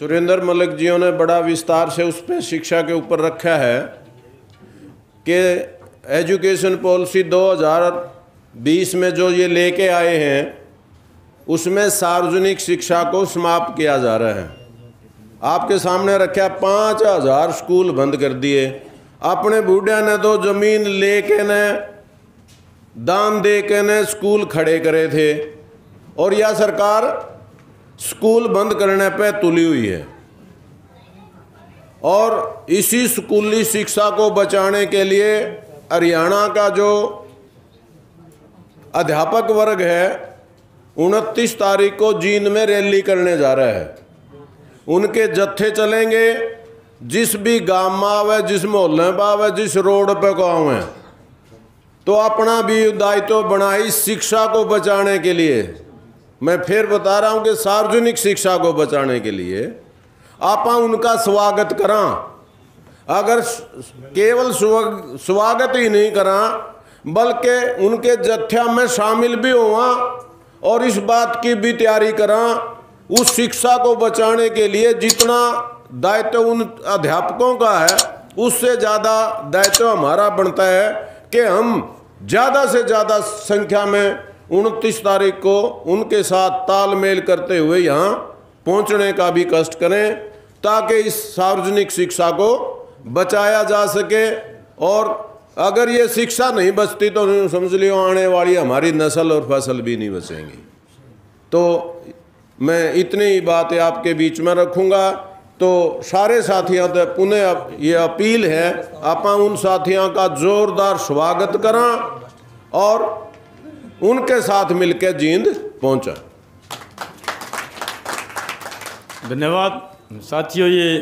सुरेंद्र मलिक जी ने बड़ा विस्तार से उस पर शिक्षा के ऊपर रखा है कि एजुकेशन पॉलिसी 2020 में जो ये लेके आए हैं, उसमें सार्वजनिक शिक्षा को समाप्त किया जा रहा है। आपके सामने रखा पाँच हज़ार स्कूल बंद कर दिए। अपने बूढ़िया ने तो ज़मीन लेके ने, दान दे के ने स्कूल खड़े करे थे। और यह सरकार स्कूल बंद करने पे तुली हुई है। और इसी स्कूली शिक्षा को बचाने के लिए हरियाणा का जो अध्यापक वर्ग है, उनतीस तारीख को जींद में रैली करने जा रहा है। उनके जत्थे चलेंगे, जिस भी गाँव में आवे जिस मोहल्ले में आवे जिस रोड पे को आवे तो अपना भी दायित्व बनाई शिक्षा को बचाने के लिए। मैं फिर बता रहा हूँ कि सार्वजनिक शिक्षा को बचाने के लिए आप उनका स्वागत करा। अगर केवल स्वागत ही नहीं करा, बल्कि उनके जत्था में शामिल भी हुआ और इस बात की भी तैयारी करा, उस शिक्षा को बचाने के लिए जितना दायित्व उन अध्यापकों का है, उससे ज़्यादा दायित्व हमारा बनता है कि हम ज़्यादा से ज़्यादा संख्या में उनतीस तारीख को उनके साथ तालमेल करते हुए यहाँ पहुँचने का भी कष्ट करें, ताकि इस सार्वजनिक शिक्षा को बचाया जा सके। और अगर ये शिक्षा नहीं बचती तो समझ लियो, आने वाली हमारी नस्ल और फ़सल भी नहीं बचेंगी। तो मैं इतनी ही बातें आपके बीच में रखूँगा। तो सारे साथियों से पुनः ये अपील है, आप उन साथियों का जोरदार स्वागत करा। और उनके साथ मिलकर जींद पहुँचा। धन्यवाद। साथियों ये